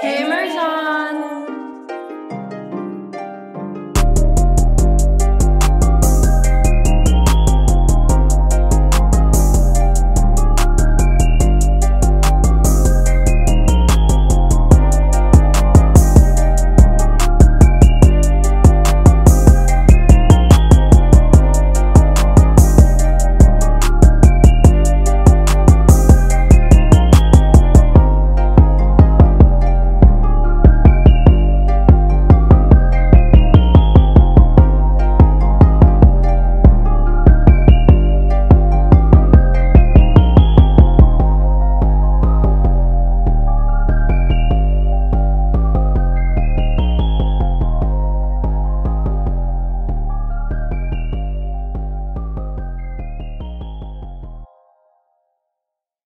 Hammer's on!